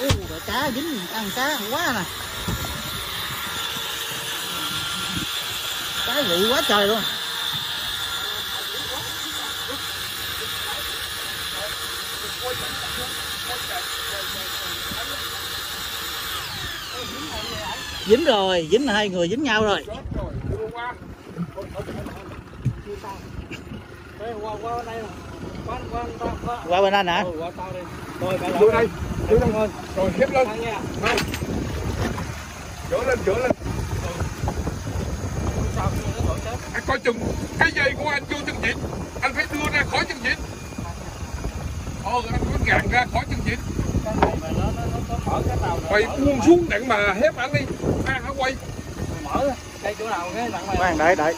Ồ, rồi cá dính ăn cá quá nè cá vị quá trời luôn. Dính rồi dính là hai người dính nhau rồi. Qua bên anh hả Đưa đây, đưa đây. Rồi khép lên. Không. Dỡ lên, dỡ lên. Anh coi chừng cái dây của anh vô chân vịt. Anh phải đưa ra khỏi chân vịt. Ờ, anh phải gạn ra khỏi chân vịt. Mày buông xuống đặng mà hép anh đi. À, hả quay. khoan đợi đợi